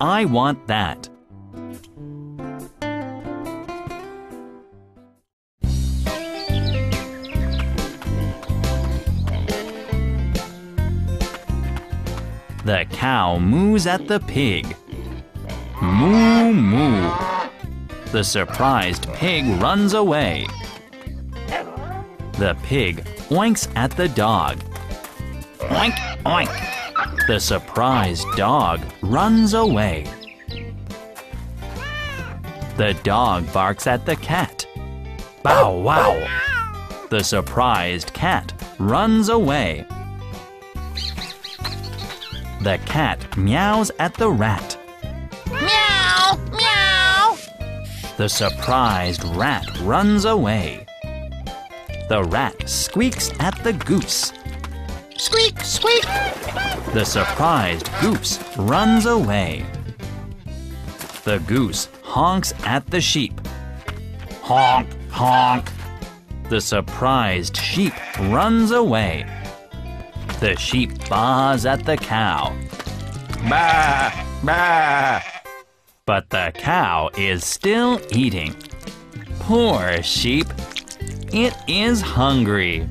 I want that. The cow moos at the pig. Moo moo. The surprised pig runs away. The pig oinks at the dog. Oink, oink. The surprised dog runs away. The dog barks at the cat. Bow wow. The surprised cat runs away. The cat meows at the rat. Meow, meow. The surprised rat runs away. The rat squeaks at the goose. Squeak, squeak. The surprised goose runs away. The goose honks at the sheep. Honk, honk. The surprised sheep runs away. The sheep baas at the cow. Bah, bah. But the cow is still eating. Poor sheep. It is hungry.